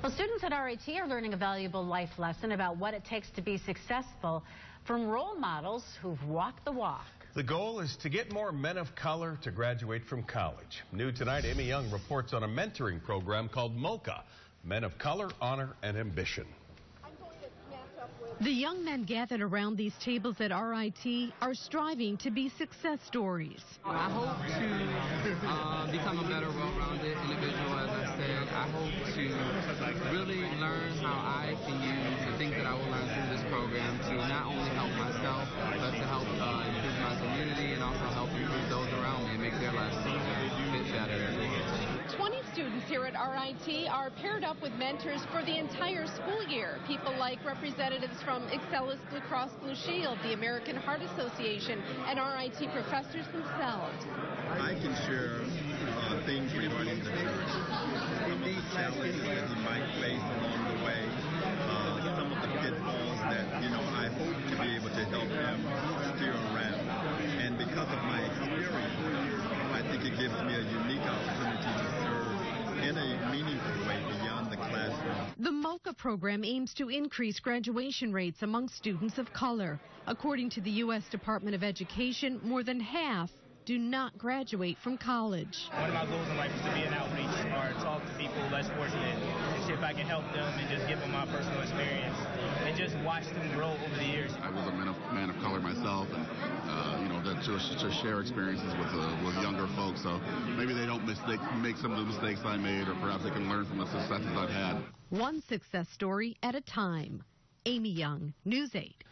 Well, students at RIT are learning a valuable life lesson about what it takes to be successful from role models who've walked the walk. The goal is to get more men of color to graduate from college. New tonight, Amy Young reports on a mentoring program called MOCHA, Men of Color, Honor, and Ambition. The young men gathered around these tables at RIT are striving to be success stories. I hope to uh, become a better, well-rounded individual, as I said. I hope to really learn how I can use the things that I will learn through this program to not only help myself, but to help uh, improve my community and also help improve those around me and make their lives a bit better as 20 students here at RIT are paired up with mentors for the entire school year. People like representatives from Excellus Blue Cross Blue Shield, the American Heart Association, and RIT professors themselves. I can share uh, things regarding the church, some of the challenges that he might face along the way, uh, some of the pitfalls that, you know, I hope to be able to help him steer around. And because of my experience, I think it gives me a unique opportunity to serve in a meaningful way beyond the classroom. The MOCHA program aims to increase graduation rates among students of color. According to the U.S. Department of Education, more than half do not graduate from college. One of my goals in life is to be an outreach or talk to people less fortunate and see if I can help them and just give them my personal experience and just watch them grow over the years. I was a man of, man of color myself and, uh, you know, that just to share experiences with, uh, with younger folks so maybe they don't mistake, make some of the mistakes I made or perhaps they can learn from the successes I've had. One success story at a time. Amy Young, News 8.